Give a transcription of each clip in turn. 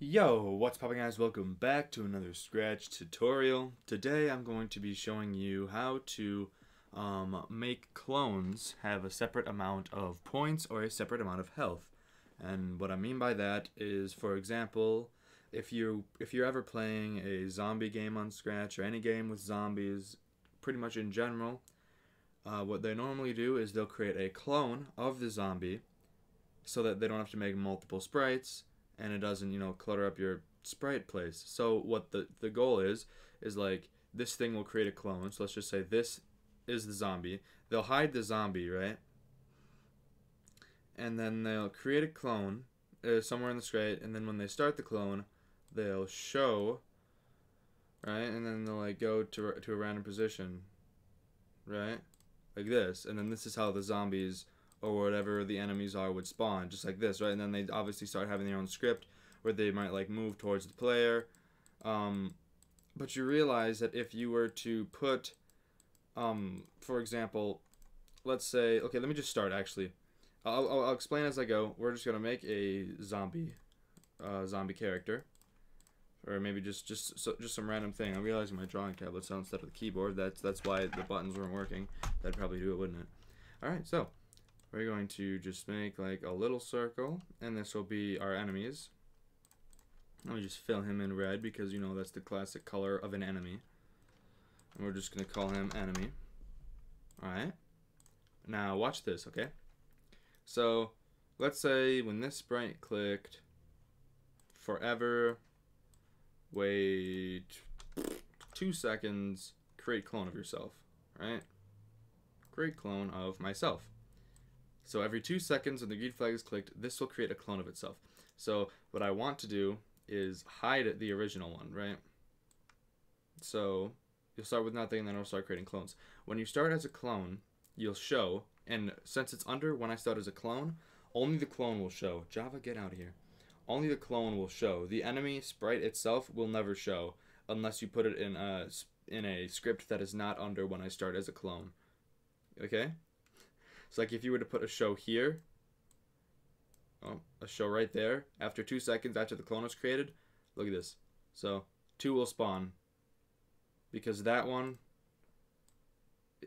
Yo, what's popping guys? Welcome back to another Scratch tutorial. Today I'm going to be showing you how to um, make clones have a separate amount of points or a separate amount of health. And what I mean by that is, for example, if you if you're ever playing a zombie game on Scratch or any game with zombies, pretty much in general, uh, what they normally do is they'll create a clone of the zombie so that they don't have to make multiple sprites and it doesn't you know clutter up your sprite place. So what the the goal is is like this thing will create a clone. So let's just say this is the zombie. They'll hide the zombie right? And then they'll create a clone uh, somewhere in the sprite. And then when they start the clone they'll show right? And then they'll like go to, to a random position right? Like this. And then this is how the zombies or whatever the enemies are would spawn, just like this, right? And then they obviously start having their own script where they might like move towards the player. Um, but you realize that if you were to put, um, for example, let's say, okay, let me just start actually. I'll, I'll, I'll explain as I go. We're just gonna make a zombie, uh, zombie character, or maybe just just so, just some random thing. I'm realizing my drawing tablet's on instead of the keyboard. That's that's why the buttons weren't working. That'd probably do it, wouldn't it? All right, so we're going to just make like a little circle and this will be our enemies. Let me just fill him in red because you know that's the classic color of an enemy. And we're just gonna call him enemy. Alright. Now watch this okay? So let's say when this sprite clicked forever wait two seconds create clone of yourself right? Create clone of myself so every two seconds when the green flag is clicked, this will create a clone of itself. So what I want to do is hide the original one, right? So you'll start with nothing and then it'll start creating clones. When you start as a clone, you'll show, and since it's under when I start as a clone, only the clone will show. Java, get out of here. Only the clone will show. The enemy sprite itself will never show unless you put it in a, in a script that is not under when I start as a clone. Okay? So like if you were to put a show here, oh, a show right there, after two seconds after the clone was created, look at this. So two will spawn because that one,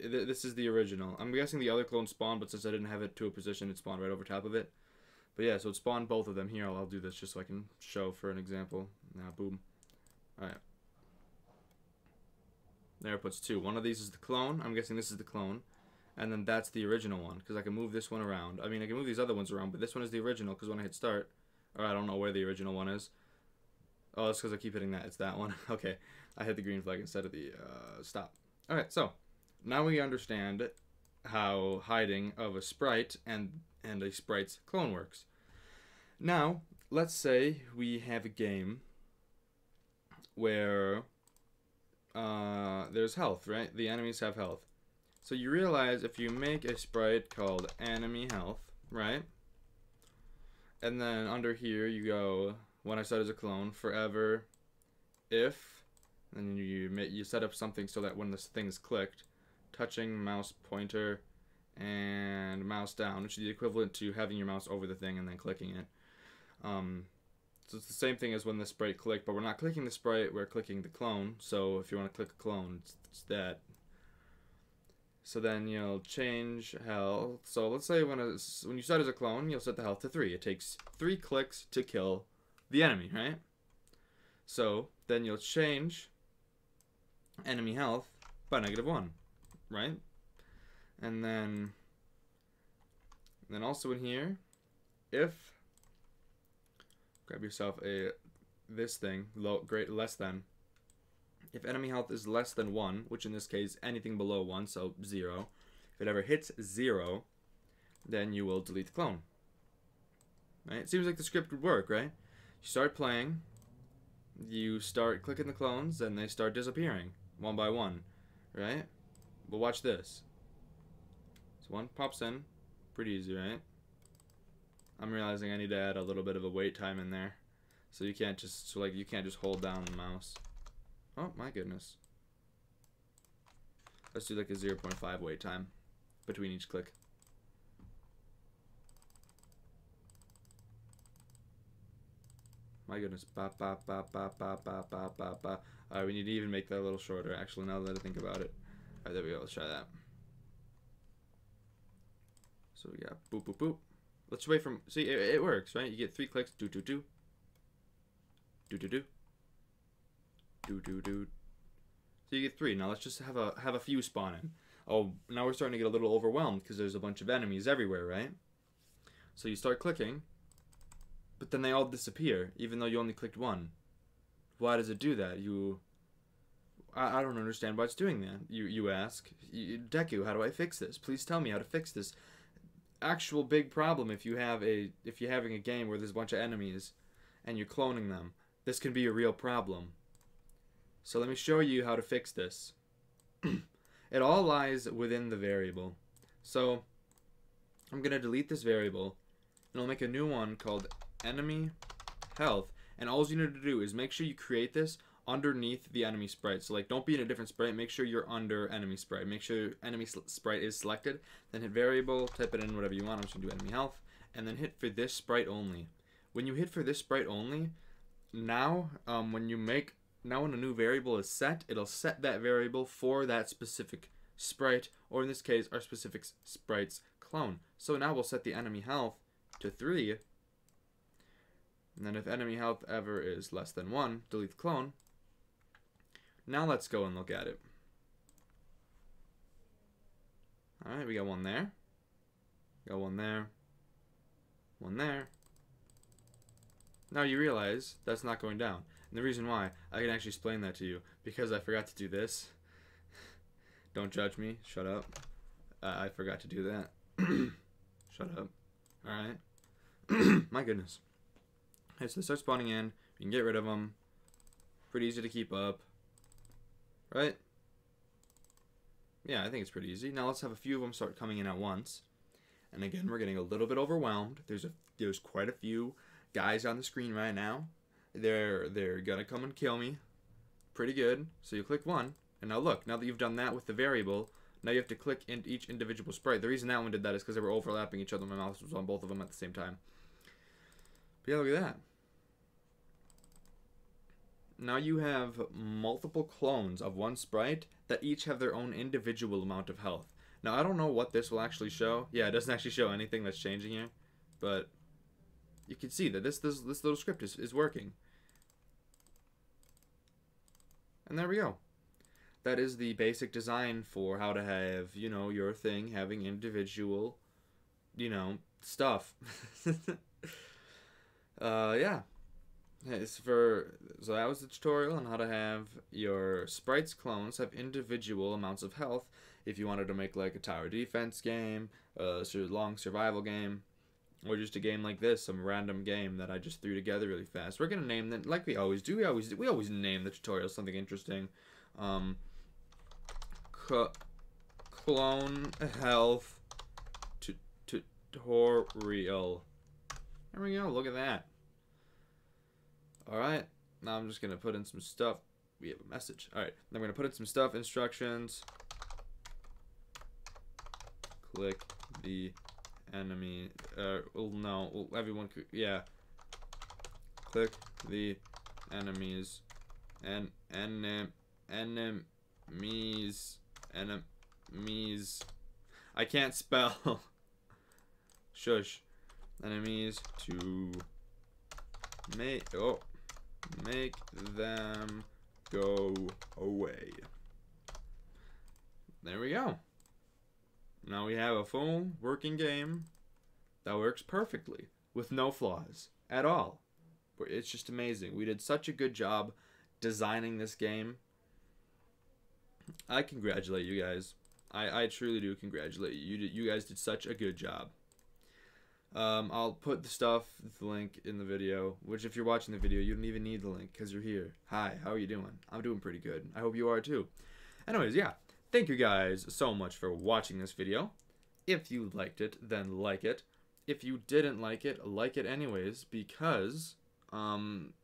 this is the original. I'm guessing the other clone spawned, but since I didn't have it to a position, it spawned right over top of it. But yeah, so it spawned both of them. Here, I'll, I'll do this just so I can show for an example. Now, boom. Alright. There it puts two. One of these is the clone. I'm guessing this is the clone and then that's the original one because I can move this one around. I mean, I can move these other ones around, but this one is the original because when I hit start, or I don't know where the original one is. Oh, it's because I keep hitting that. It's that one. okay, I hit the green flag instead of the uh, stop. All right, so now we understand how hiding of a sprite and and a sprite's clone works. Now, let's say we have a game where uh, there's health, right? The enemies have health. So you realize if you make a sprite called enemy health, right? And then under here you go, when I set as a clone, forever, if, and you you set up something so that when this thing is clicked, touching mouse pointer and mouse down, which is the equivalent to having your mouse over the thing and then clicking it. Um, so it's the same thing as when the sprite clicked, but we're not clicking the sprite, we're clicking the clone. So if you want to click a clone, it's, it's that. So then you'll change health. So let's say when, when you start as a clone, you'll set the health to 3. It takes 3 clicks to kill the enemy, right? So then you'll change enemy health by negative 1, right? And then, then also in here, if, grab yourself a, this thing, low, great, less than, if enemy health is less than 1, which in this case anything below 1, so 0, if it ever hits 0, then you will delete the clone. Right? It seems like the script would work, right? You start playing, you start clicking the clones, and they start disappearing one by one, right? But watch this. So one pops in, pretty easy, right? I'm realizing I need to add a little bit of a wait time in there. So you can't just, so like, you can't just hold down the mouse. Oh my goodness. Let's do like a 0.5 wait time between each click. My goodness. Ba ba ba ba ba ba ba ba ba. Alright, we need to even make that a little shorter, actually, now that I think about it. Alright, there we go. Let's try that. So we got boop, boop, boop. Let's wait from... See, it, it works, right? You get three clicks. Do, do, do. Do, do, do. Do, do, do. So you get three. Now let's just have a have a few spawn in. Oh, now we're starting to get a little overwhelmed because there's a bunch of enemies everywhere, right? So you start clicking, but then they all disappear, even though you only clicked one. Why does it do that? You... I, I don't understand why it's doing that. You you ask. You, Deku, how do I fix this? Please tell me how to fix this. Actual big problem if you have a if you're having a game where there's a bunch of enemies and you're cloning them. This can be a real problem. So let me show you how to fix this. it all lies within the variable. So I'm going to delete this variable and I'll make a new one called enemy health. And all you need to do is make sure you create this underneath the enemy sprite. So like don't be in a different sprite, make sure you're under enemy sprite. Make sure enemy sprite is selected, then hit variable, type it in whatever you want. I'm just to do enemy health and then hit for this sprite only. When you hit for this sprite only, now um, when you make now when a new variable is set, it'll set that variable for that specific sprite, or in this case, our specific sprite's clone. So now we'll set the enemy health to 3, and then if enemy health ever is less than 1, delete the clone. Now let's go and look at it. Alright, we got one there. Got one there. One there. Now you realize that's not going down. And the reason why, I can actually explain that to you. Because I forgot to do this. Don't judge me. Shut up. Uh, I forgot to do that. Shut up. Alright. My goodness. Okay, so they start spawning in. We can get rid of them. Pretty easy to keep up. Right? Yeah, I think it's pretty easy. Now let's have a few of them start coming in at once. And again, we're getting a little bit overwhelmed. There's a there's quite a few guys on the screen right now. They're they're gonna come and kill me. Pretty good. So you click one, and now look. Now that you've done that with the variable, now you have to click in each individual sprite. The reason that one did that is because they were overlapping each other. My mouse was on both of them at the same time. But yeah, look at that. Now you have multiple clones of one sprite that each have their own individual amount of health. Now I don't know what this will actually show. Yeah, it doesn't actually show anything that's changing here, but you can see that this this, this little script is, is working. And there we go. That is the basic design for how to have, you know, your thing having individual, you know, stuff. uh, yeah. It's for so that was the tutorial on how to have your sprites clones have individual amounts of health. If you wanted to make like a tower defense game, a long survival game, or just a game like this, some random game that I just threw together really fast. We're gonna name them like we always do. We always we always name the tutorial something interesting. Um, clone health tutorial. There we go. Look at that. All right. Now I'm just gonna put in some stuff. We have a message. All right. I'm gonna put in some stuff. Instructions. Click the enemy. Uh, well, no, well, everyone could, yeah. Click the enemies and enem enemies enemies. I can't spell. Shush. Enemies to make oh make them go away. There we go. Now we have a full working game that works perfectly with no flaws at all. It's just amazing. We did such a good job designing this game. I congratulate you guys. I, I truly do congratulate you. You, did, you guys did such a good job. Um, I'll put the stuff, the link in the video, which if you're watching the video, you don't even need the link because you're here. Hi, how are you doing? I'm doing pretty good. I hope you are too. Anyways, yeah. Thank you guys so much for watching this video. If you liked it, then like it. If you didn't like it, like it anyways because um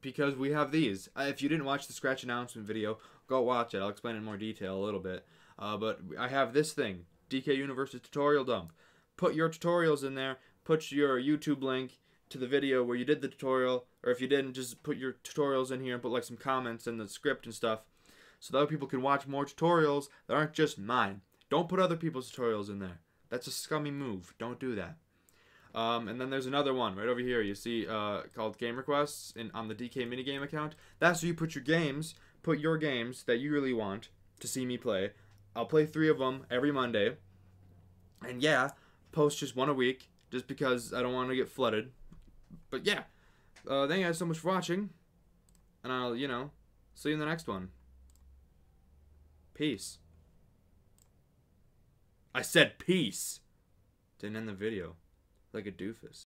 because we have these. Uh, if you didn't watch the scratch announcement video, go watch it. I'll explain in more detail a little bit. Uh, but I have this thing, DK Universe's tutorial dump. Put your tutorials in there. Put your YouTube link to the video where you did the tutorial, or if you didn't, just put your tutorials in here and put like some comments in the script and stuff, so that other people can watch more tutorials that aren't just mine. Don't put other people's tutorials in there. That's a scummy move. Don't do that. Um, and then there's another one right over here. You see uh, called Game Requests in on the DK Minigame account. That's where you put your games. Put your games that you really want to see me play. I'll play three of them every Monday. And yeah, post just one a week, just because I don't want to get flooded. But yeah, uh, thank you guys so much for watching, and I'll you know see you in the next one. Peace. I said peace. Didn't end the video like a doofus.